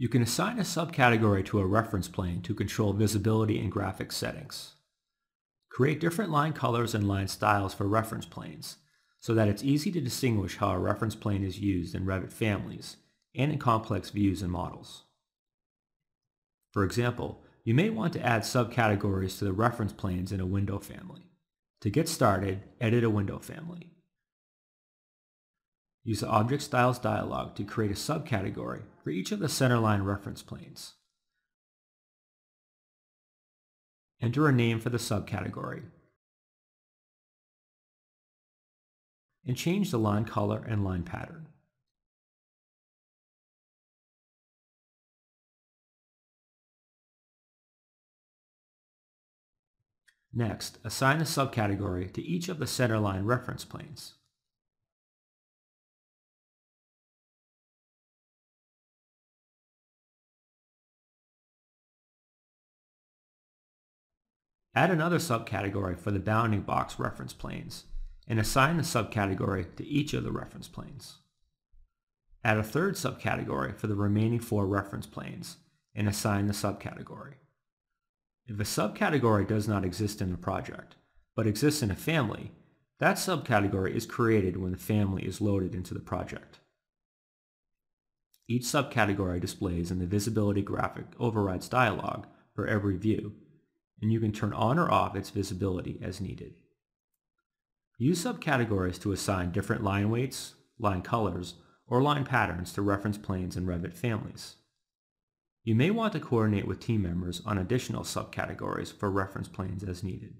You can assign a subcategory to a reference plane to control visibility and graphics settings. Create different line colors and line styles for reference planes so that it's easy to distinguish how a reference plane is used in Revit families and in complex views and models. For example, you may want to add subcategories to the reference planes in a window family. To get started, edit a window family. Use the Object Styles dialog to create a subcategory for each of the centerline reference planes. Enter a name for the subcategory. And change the line color and line pattern. Next, assign a subcategory to each of the centerline reference planes. Add another subcategory for the bounding box reference planes and assign the subcategory to each of the reference planes. Add a third subcategory for the remaining four reference planes and assign the subcategory. If a subcategory does not exist in the project, but exists in a family, that subcategory is created when the family is loaded into the project. Each subcategory displays in the Visibility Graphic Overrides dialog for every view and you can turn on or off its visibility as needed. Use subcategories to assign different line weights, line colors, or line patterns to reference planes and Revit families. You may want to coordinate with team members on additional subcategories for reference planes as needed.